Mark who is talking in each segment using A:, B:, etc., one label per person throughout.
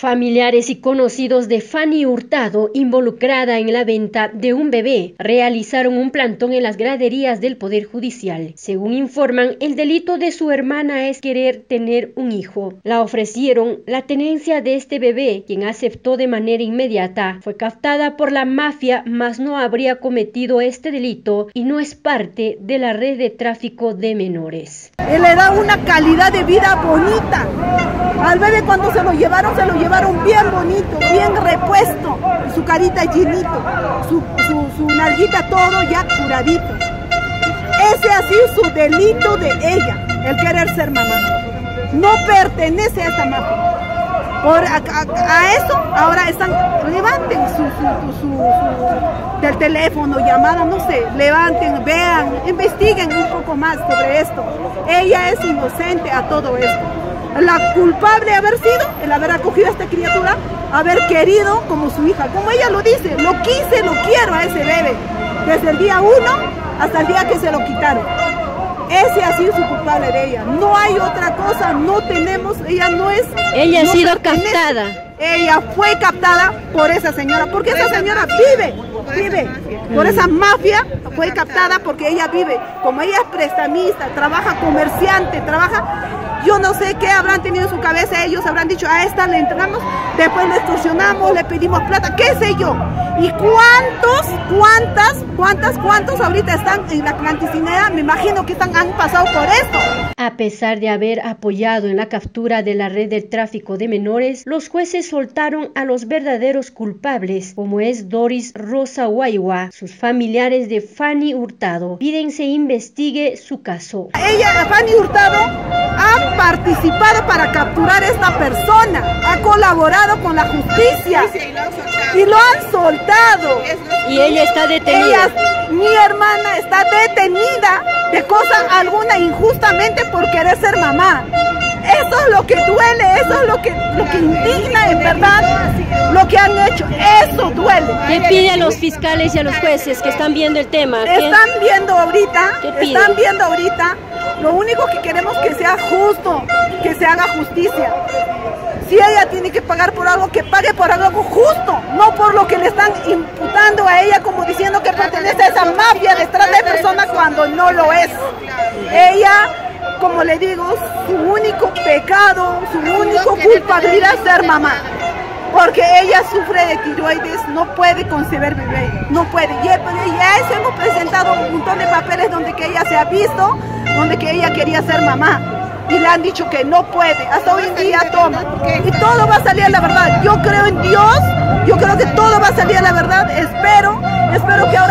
A: Familiares y conocidos de Fanny Hurtado, involucrada en la venta de un bebé, realizaron un plantón en las graderías del Poder Judicial. Según informan, el delito de su hermana es querer tener un hijo. La ofrecieron la tenencia de este bebé, quien aceptó de manera inmediata. Fue captada por la mafia, mas no habría cometido este delito y no es parte de la red de tráfico de menores.
B: Él le da una calidad de vida bonita. Al bebé cuando se lo llevaron, se lo llevaron llevaron bien bonito, bien repuesto, su carita llenito, su, su, nalguita todo ya curadito. Ese ha sido su delito de ella, el querer ser mamá. No pertenece a esta mafia. Por, a, eso ahora están, levanten su, su, del teléfono, llamada, no sé, levanten, vean, investiguen un poco más sobre esto. Ella es inocente a todo esto la culpable haber sido el haber acogido a esta criatura, haber querido como su hija. Como ella lo dice, lo quise, lo quiero a ese bebé. Desde el día uno hasta el día que se lo quitaron. Ese ha sido su culpable de ella. No hay otra cosa, no tenemos, ella no es...
A: Ella ha sido captada.
B: Ella fue captada por esa señora, porque esa señora vive, vive. Por esa mafia fue captada porque ella vive. Como ella es prestamista, trabaja comerciante, trabaja yo no sé qué habrán tenido en su cabeza, ellos habrán dicho, a esta le entregamos, después le extorsionamos, le pedimos plata, qué sé yo. ¿Y cuántos, cuántas, cuántas, cuántos ahorita están en la clandestinidad? Me imagino que están, han pasado por esto.
A: A pesar de haber apoyado en la captura de la red del tráfico de menores, los jueces soltaron a los verdaderos culpables, como es Doris Rosa Guayua. Sus familiares de Fanny Hurtado piden se investigue su caso.
B: Ella, Fanny Hurtado, ha participado para capturar a esta persona, ha colaborado con la justicia y lo han soltado.
A: Y ella está detenida.
B: mi hermana está detenida de cosa alguna injustamente por querer ser mamá. Eso es lo que duele, eso es lo que, lo que indigna en verdad lo que han hecho. Eso duele.
A: ¿Qué pide a los fiscales y a los jueces que están viendo el tema?
B: Están viendo ahorita, están viendo ahorita lo único que queremos que sea justo, que se haga justicia. Si ella tiene que pagar por algo, que pague por algo justo, no por lo que le están imputando a ella como diciendo que pertenece a esa mafia de trata de personas cuando no lo es. Ella, como le digo, su único pecado, su único culpabilidad es ser mamá porque ella sufre de tiroides, no puede concebir bebé, no puede. Y, a eso hemos presentado un montón de papeles donde que ella se ha visto, donde que ella quería ser mamá. Y le han dicho que no puede, hasta hoy en día toma. Y todo va a salir a la verdad. Yo creo en Dios, yo creo que todo va a salir a la verdad. Espero, espero que ahora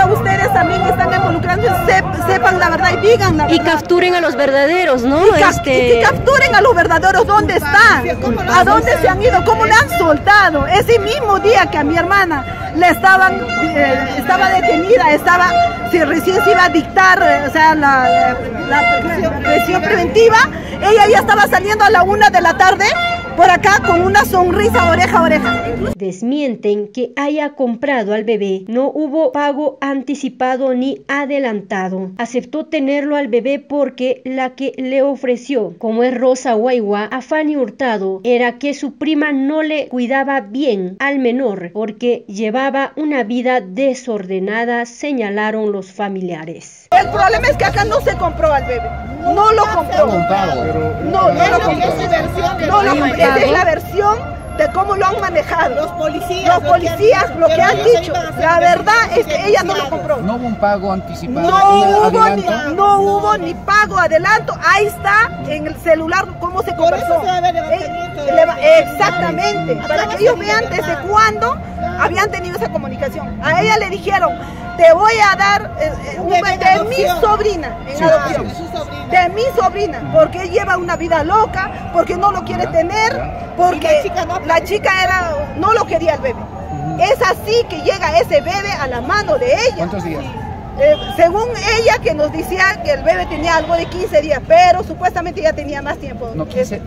B: sepan la verdad y digan la
A: verdad. Y capturen a los verdaderos, ¿no?
B: Y, este... capturen a los verdaderos, ¿dónde están? ¿A dónde se han ido? ¿Cómo le han soltado? Ese mismo día que a mi hermana le estaban, eh, estaba detenida, estaba, si recién se iba a dictar, eh, o sea, la, la presión preventiva, ella ya estaba saliendo a la una de la tarde por acá con una sonrisa oreja a oreja.
A: Desmienten que haya comprado al bebé. No hubo pago anticipado ni adelantado. Aceptó tenerlo al bebé porque la que le ofreció, como es Rosa Guayua, a Fanny Hurtado, era que su prima no le cuidaba bien al menor porque llevaba una vida desordenada, señalaron los familiares.
B: El problema es que acá no se compró al bebé. No lo compró. No, no lo compró. No lo compró. Esa es la versión de cómo lo han manejado.
C: Los policías.
B: Los policías, lo que han dicho. La verdad es que ella no lo compró.
D: No hubo un pago anticipado.
B: No hubo, ni, no hubo ni pago adelanto. Ahí está en el celular cómo se conversó. Exactamente. Para que ellos vean desde cuándo habían tenido esa comunicación. A ella le dijeron, te voy a dar eh, eh, un de mi sobrina en adopción. De mi sobrina, porque lleva una vida loca, porque no lo quiere tener, porque la chica era, no lo quería el bebé. Es así que llega ese bebé a la mano de ella.
D: ¿Cuántos días?
B: Eh, según ella que nos decía que el bebé tenía algo de 15 días, pero supuestamente ya tenía más tiempo.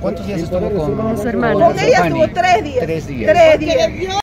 D: ¿Cuántos días estuvo con,
A: su hermana?
B: Con ella estuvo tres días. Tres días. Tres días.